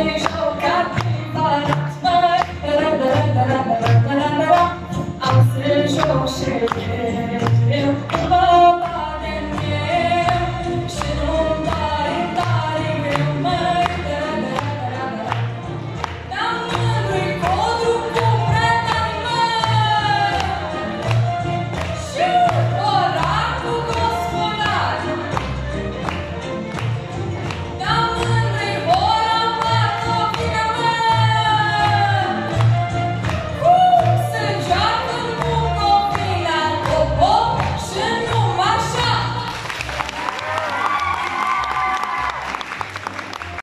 Amen.